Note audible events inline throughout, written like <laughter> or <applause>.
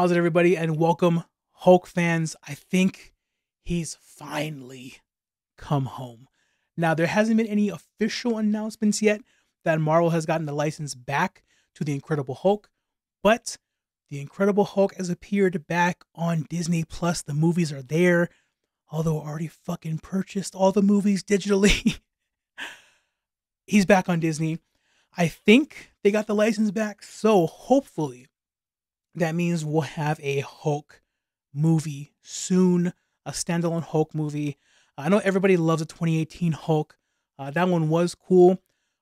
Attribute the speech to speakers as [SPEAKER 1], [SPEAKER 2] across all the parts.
[SPEAKER 1] How's it, everybody? And welcome, Hulk fans. I think he's finally come home. Now, there hasn't been any official announcements yet that Marvel has gotten the license back to the Incredible Hulk, but the Incredible Hulk has appeared back on Disney Plus. The movies are there, although I already fucking purchased all the movies digitally. <laughs> he's back on Disney. I think they got the license back, so hopefully that means we'll have a Hulk movie soon, a standalone Hulk movie. I know everybody loves the 2018 Hulk. Uh, that one was cool.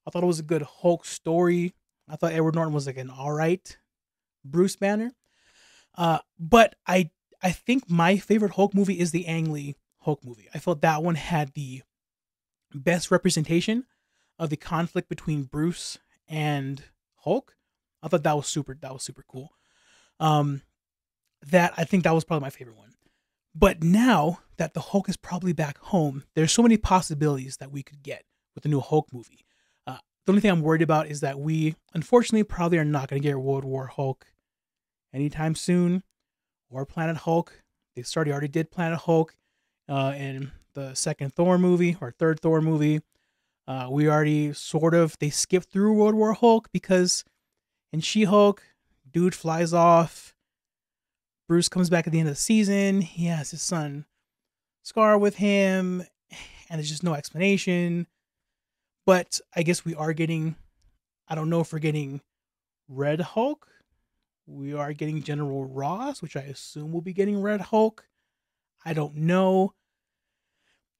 [SPEAKER 1] I thought it was a good Hulk story. I thought Edward Norton was like an all right Bruce Banner. Uh, but I I think my favorite Hulk movie is the Ang Lee Hulk movie. I felt that one had the best representation of the conflict between Bruce and Hulk. I thought that was super. That was super cool. Um, that I think that was probably my favorite one. But now that the Hulk is probably back home, there's so many possibilities that we could get with the new Hulk movie. Uh, the only thing I'm worried about is that we, unfortunately, probably are not going to get World War Hulk anytime soon, or Planet Hulk. They started already did Planet Hulk uh, in the second Thor movie or third Thor movie. Uh, we already sort of they skipped through World War Hulk because in She Hulk, dude flies off. Bruce comes back at the end of the season. He has his son Skaar with him, and there's just no explanation. But I guess we are getting, I don't know if we're getting Red Hulk. We are getting General Ross, which I assume we'll be getting Red Hulk. I don't know.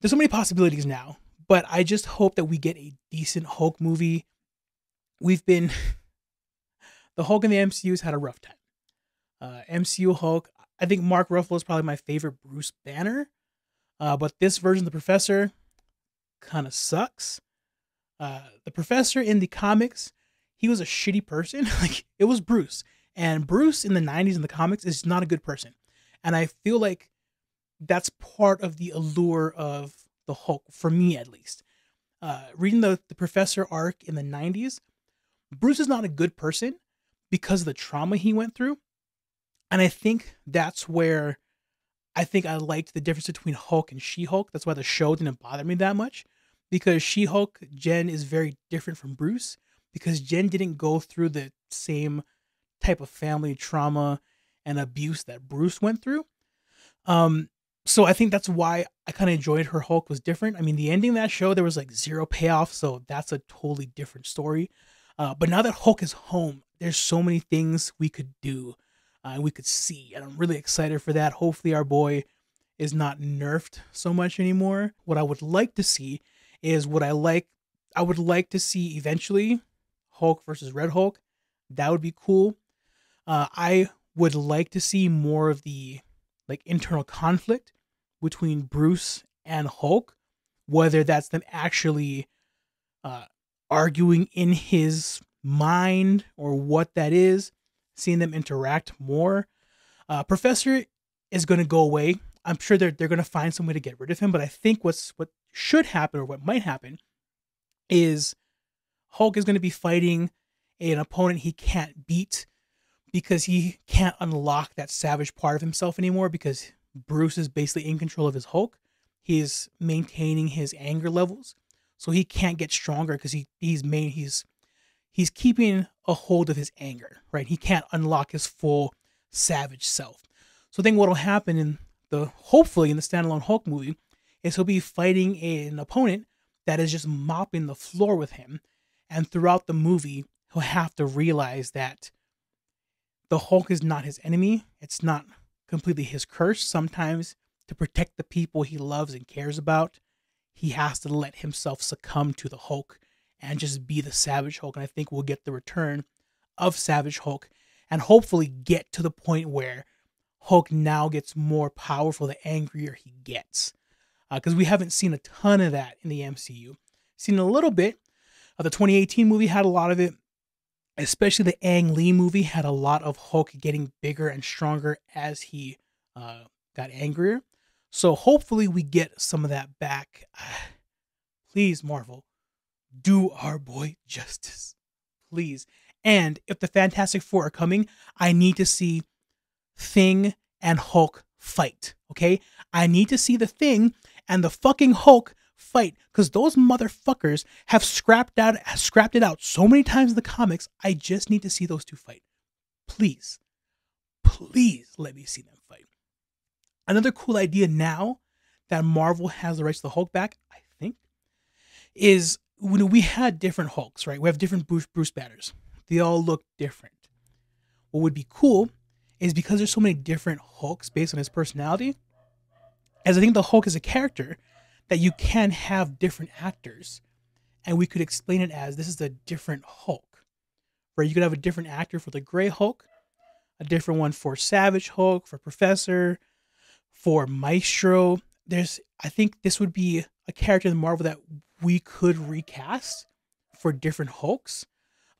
[SPEAKER 1] There's so many possibilities now. But I just hope that we get a decent Hulk movie. We've been <laughs> the Hulk in the MCU's had a rough time. Uh, MCU Hulk, I think Mark Ruffalo is probably my favorite Bruce Banner. Uh, but this version of the Professor kind of sucks. Uh, the Professor in the comics, he was a shitty person. <laughs> like it was Bruce, and Bruce in the '90s in the comics is not a good person. And I feel like that's part of the allure of the Hulk, for me at least. Uh, reading the, the Professor arc in the 90s, Bruce is not a good person because of the trauma he went through. And I think that's where I think I liked the difference between Hulk and She Hulk. That's why the show didn't bother me that much because She Hulk, Jen is very different from Bruce because Jen didn't go through the same type of family trauma and abuse that Bruce went through. Um, so I think that's why I kind of enjoyed her Hulk was different. I mean, the ending of that show there was like zero payoff, so that's a totally different story. Uh, but now that Hulk is home, there's so many things we could do, uh, we could see, and I'm really excited for that. Hopefully, our boy is not nerfed so much anymore. What I would like to see is what I like. I would like to see eventually Hulk versus Red Hulk. That would be cool. Uh, I would like to see more of the like internal conflict between Bruce and Hulk, whether that's them actually uh, arguing in his mind or what that is, seeing them interact more. Uh, Professor is going to go away. I'm sure they're they're going to find some way to get rid of him, but I think what's what should happen or what might happen is Hulk is going to be fighting an opponent he can't beat because he can't unlock that savage part of himself anymore because Bruce is basically in control of his Hulk. He's maintaining his anger levels, so he can't get stronger because he he's main he's he's keeping a hold of his anger, right? He can't unlock his full savage self. So I think what'll happen in the hopefully in the standalone Hulk movie is he'll be fighting an opponent that is just mopping the floor with him, and throughout the movie he'll have to realize that the Hulk is not his enemy. It's not completely his curse. Sometimes to protect the people he loves and cares about, he has to let himself succumb to the Hulk and just be the Savage Hulk. And I think we'll get the return of Savage Hulk and hopefully get to the point where Hulk now gets more powerful the angrier he gets. Because uh, we haven't seen a ton of that in the MCU. Seen a little bit. Uh, the 2018 movie had a lot of it especially the Ang Lee movie had a lot of Hulk getting bigger and stronger as he uh, got angrier. So hopefully we get some of that back. <sighs> Please, Marvel, do our boy justice. Please. And if the Fantastic Four are coming, I need to see Thing and Hulk fight. Okay, I need to see the Thing and the fucking Hulk fight because those motherfuckers have scrapped out scrapped it out so many times in the comics. I just need to see those two fight. Please, please let me see them fight. Another cool idea now that Marvel has the rights to the Hulk back, I think, is when we had different Hulks, right? We have different Bruce, Bruce. They all look different. What would be cool is because there's so many different Hulks based on his personality, as I think the Hulk is a character that you can have different actors. And we could explain it as this is a different Hulk, where you could have a different actor for the Gray Hulk, a different one for Savage Hulk, for Professor, for Maestro. There's, I think this would be a character in Marvel that we could recast for different Hulks.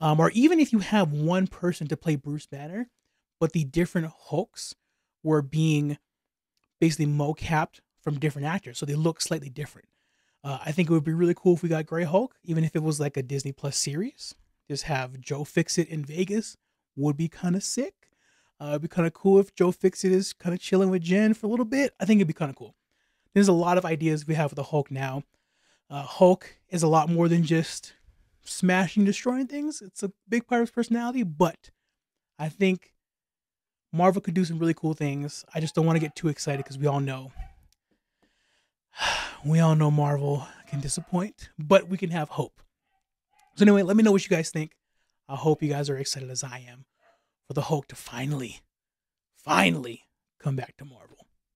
[SPEAKER 1] Um, or even if you have one person to play Bruce Banner, but the different Hulks were being basically mo-capped from different actors, so they look slightly different. Uh, I think it would be really cool if we got Gray Hulk, even if it was like a Disney Plus series. Just have Joe Fixit in Vegas would be kind of sick. Uh, it'd be kind of cool if Joe Fixit is kind of chilling with Jen for a little bit. I think it'd be kind of cool. There's a lot of ideas we have with the Hulk now. Uh, Hulk is a lot more than just smashing, destroying things. It's a big part of his personality, but I think Marvel could do some really cool things. I just don't want to get too excited because we all know <sighs> we all know Marvel can disappoint, but we can have hope. So anyway, let me know what you guys think. I hope you guys are excited as I am for the Hulk to finally, finally come back to Marvel.